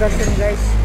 pundasyon guys